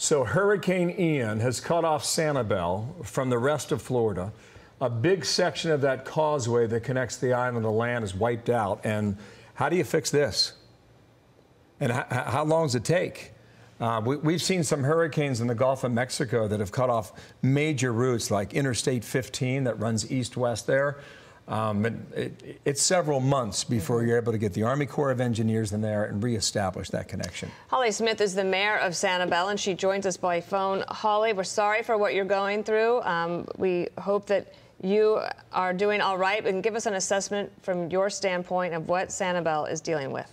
So Hurricane Ian has cut off Sanibel from the rest of Florida. A big section of that causeway that connects the island to land is wiped out. And how do you fix this? And how long does it take? Uh, we, have seen some hurricanes in the Gulf of Mexico that have cut off major routes like Interstate 15 that runs east-west there. Um, it, it, it's several months before you're able to get the Army Corps of Engineers in there and reestablish that connection. Holly Smith is the mayor of Sanibel, and she joins us by phone. Holly, we're sorry for what you're going through. Um, we hope that you are doing all right, and give us an assessment from your standpoint of what Sanibel is dealing with.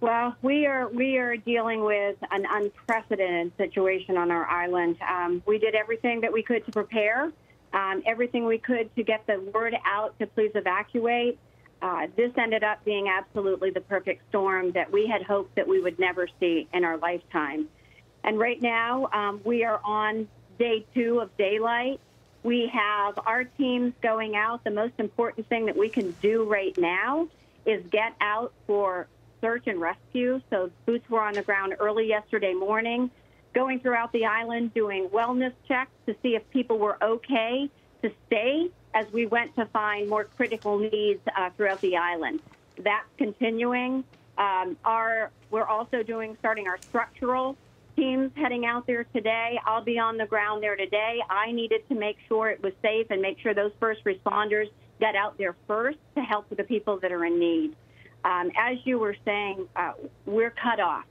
Well, we are we are dealing with an unprecedented situation on our island. Um, we did everything that we could to prepare um, everything we could to get the word out to please evacuate. Uh, this ended up being absolutely the perfect storm that we had hoped that we would never see in our lifetime. And right now, um, we are on day two of daylight. We have our teams going out. The most important thing that we can do right now is get out for search and rescue. So boots were on the ground early yesterday morning going throughout the island doing wellness checks to see if people were okay to stay as we went to find more critical needs uh, throughout the island. That's continuing. Um, our, we're also doing, starting our structural teams heading out there today. I'll be on the ground there today. I needed to make sure it was safe and make sure those first responders got out there first to help the people that are in need. Um, as you were saying, uh, we're cut off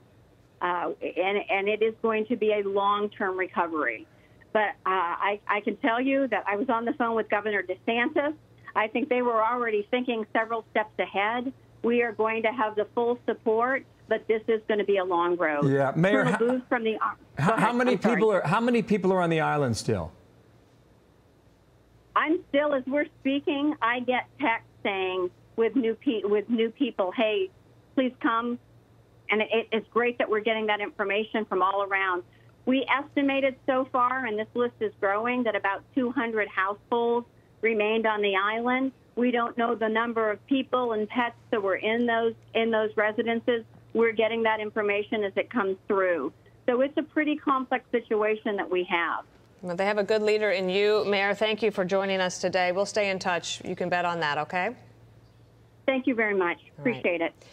uh, and, and it is going to be a long-term recovery. But uh, I, I can tell you that I was on the phone with Governor DeSantis. I think they were already thinking several steps ahead. We are going to have the full support, but this is going to be a long road. Yeah, Mayor. How, from the, how, how many people are how many people are on the island still? I'm still, as we're speaking, I get texts saying with new pe- with new people, "Hey, please come and it, it's great that we're getting that information from all around. We estimated so far, and this list is growing, that about 200 households remained on the island. We don't know the number of people and pets that were in those in those residences. We're getting that information as it comes through. So it's a pretty complex situation that we have. Well, they have a good leader in you, Mayor. Thank you for joining us today. We'll stay in touch. You can bet on that, okay? Thank you very much. Appreciate right. it.